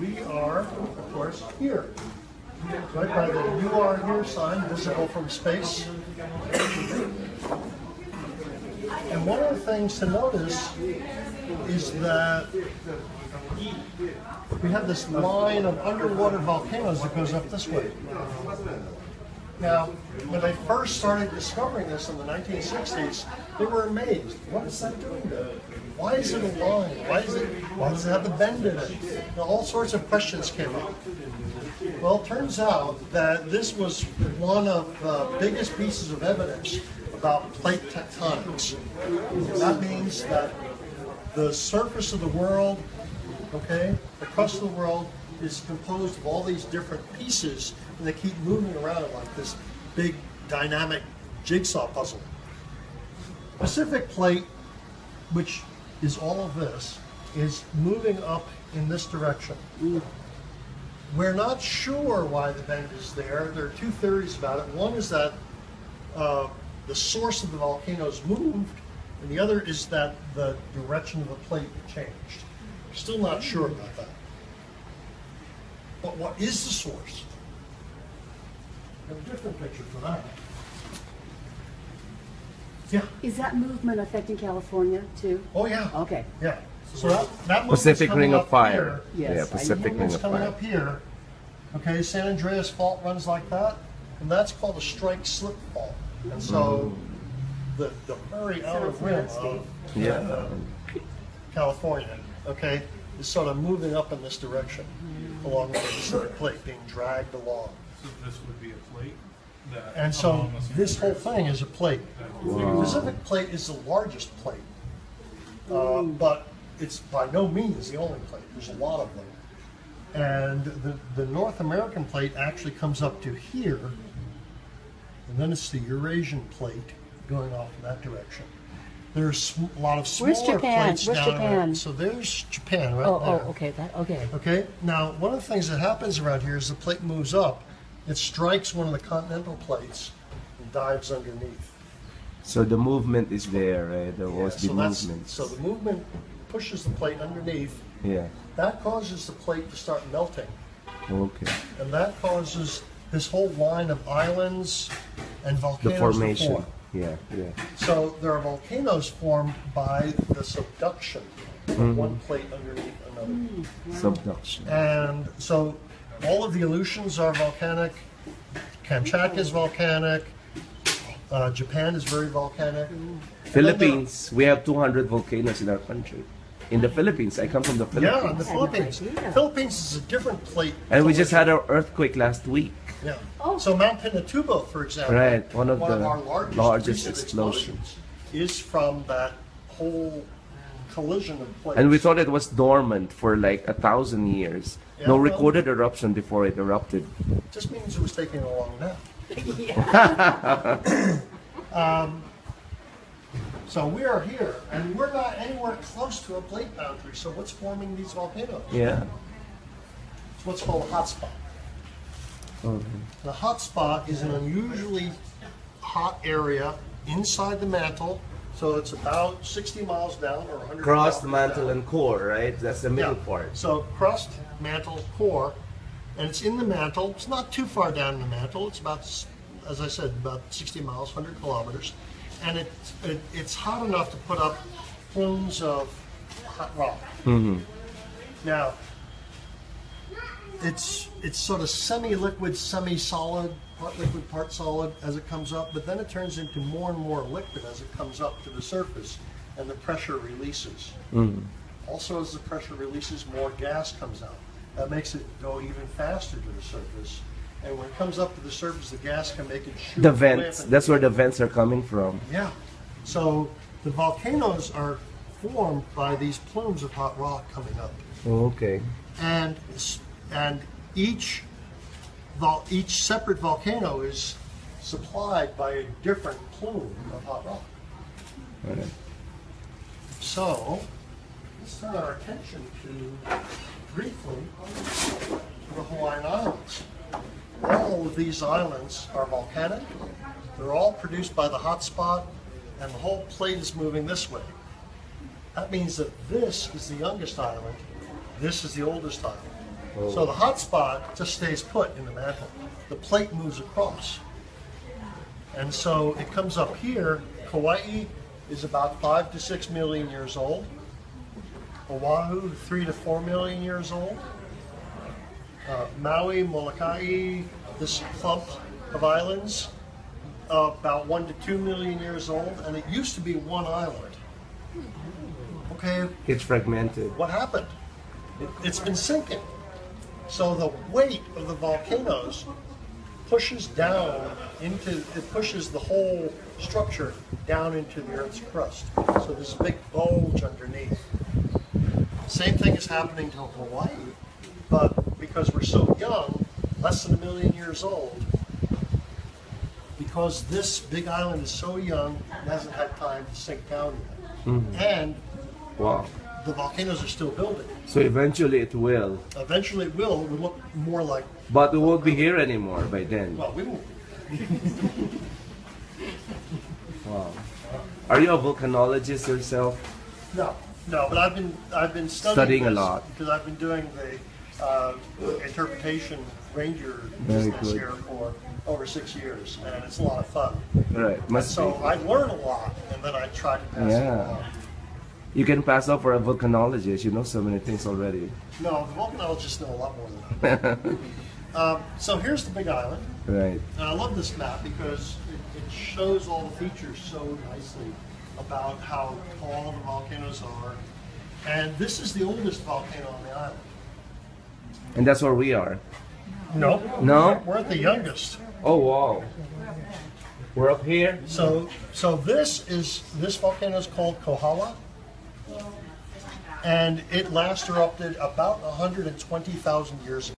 we are, of course, here. Right by the "You are here" sign, visible from space. And one of the things to notice is that we have this line of underwater volcanoes that goes up this way. Now, when they first started discovering this in the 1960s, they were amazed. What is that doing there? Why is it a line? Why is it? Why does it have the bend in it? All sorts of questions came up. Well, it turns out that this was one of the biggest pieces of evidence about plate tectonics. That means that the surface of the world, okay, the crust of the world is composed of all these different pieces and they keep moving around like this big dynamic jigsaw puzzle. Pacific plate, which is all of this, is moving up in this direction. We're not sure why the bend is there. There are two theories about it. One is that uh, the source of the volcanoes moved, and the other is that the direction of the plate changed. We're still not sure about that. But what is the source? We have a different picture for that. Yeah. Is that movement affecting California too? Oh, yeah. Okay. Yeah. So that, that movement's Pacific coming Ring of up Fire. here. Yes, yeah, I- Pacific Ring Movement's of coming Fire. up here. Okay, San Andreas Fault runs like that, and that's called a strike slip fault. And so the, the very outer Sounds rim nasty. of Yeah. uh, California, okay, is sort of moving up in this direction along with the Pacific plate being dragged along. So this would be a plate that. And so along with- this whole thing is a plate. The Pacific plate is the largest plate, uh, but it's by no means the only plate. There's a lot of them. And the, the North American plate actually comes up to here, and then it's the Eurasian plate going off in that direction. There's sm- a lot of smaller Where's Japan? plates Where's down Japan? around. So there's Japan right Oh, there. oh, okay, that, okay. Okay, now one of the things that happens around here is the plate moves up, it strikes one of the continental plates and dives underneath. So the movement is there, right? There Yeah, was the so that's- movement. So the movement pushes the plate underneath, Yeah. that causes the plate to start melting. Okay. And that causes this whole line of islands and The volcanoes to formation. form. Yeah, yeah. So there are volcanoes formed by the subduction of mm-hmm. one plate underneath another. Subduction. And so all of the Aleutians are volcanic. Kamchatka is volcanic. Uh, Japan is very volcanic. Philippines, we have 200 volcanoes in our country. In the Philippines, I come from the Philippines. Yeah, in the Philippines. Philippines. Philippines is a different plate. And we just had an earthquake last week. Yeah. Oh. So Mount Pinatubo, for example, Right, one of the our largest, largest recent explosions. is from that whole collision of plates. And we thought it was dormant for like a thousand years. Yeah, No well- recorded eruption before it erupted. just means it was taking a long nap. Um, So we are here, and we're not anywhere close to a plate boundary. So what's forming these volcanoes? Yeah. It's what's called a hotspot. The hotspot is an unusually hot area inside the mantle. So it's about 60 miles down or 100 Cross the miles mantle down. and core, right? That's the middle Yeah. part. So crust, mantle, core, and it's in the mantle. It's not too far down in the mantle. It's about, as I said, about 60 miles, 100 kilometers, and it, it it's hot enough to put up plumes of hot rock. Mm-hmm. Now, it's it's sort of semi-liquid, semi-solid, part liquid, part solid as it comes up, but then it turns into more and more liquid as it comes up to the surface, and the pressure releases. Mm-hmm. Also, as the pressure releases, more gas comes out. That makes it go even faster to the surface. And when it comes up to the surface, the gas can make it shoot. The vents. That's where the vents are coming from. yeah. So the volcanoes are formed by these plumes of hot rock coming up, Oh, Okay. and and each vol- each separate volcano is supplied by a different plume of hot rock. Alright. So let's turn our attention to briefly to the Hawaiian Islands. All of these islands are volcanic. They're all produced by the hot spot, and the whole plate is moving this way. That means that this is the youngest island, this is the oldest island. Oh. So the hot spot just stays put in the mantle. The plate moves across. And so it comes up here. Kauai is about five to six million years old. Oahu, three to four million years old. Uh, Maui, Molokai, this clump of islands, uh, about one to two million years old, and it used to be one island. Okay, It's fragmented. what happened? It, it's been sinking. So the weight of the volcanoes pushes down into, it pushes the whole structure down into the Earth's crust. So there's a big bulge underneath. Same thing is happening to Hawaii, but because we're so young, less than a million years old, because this big island is so young, it hasn't had time to sink down yet. Mm-hmm. And Wow. the volcanoes are still building. So eventually it will. Eventually it will, it will look more like, But it won't be here anymore by then. well, we won't. Wow. Are you a volcanologist yourself? No, no, but I've been, I've been studying Studying a lot. Because I've been doing the uh, interpretation ranger Very business good. here for over six years, and it's a lot of fun. Right. Must So be. I learn a lot, and then I try to pass it Yeah. along. You can pass off for a volcanologist. You know so many things already. No, the volcanologists know a lot more than I do. um, so here's the big island. Right. And I love this map because it, it shows all the features so nicely about how tall the volcanoes are. And this is the oldest volcano on the island. And that's where we are. No. No? We're at the youngest. Oh wow. We're up here. So so this is this volcano is called Kohala. And it last erupted about 120,000 years ago.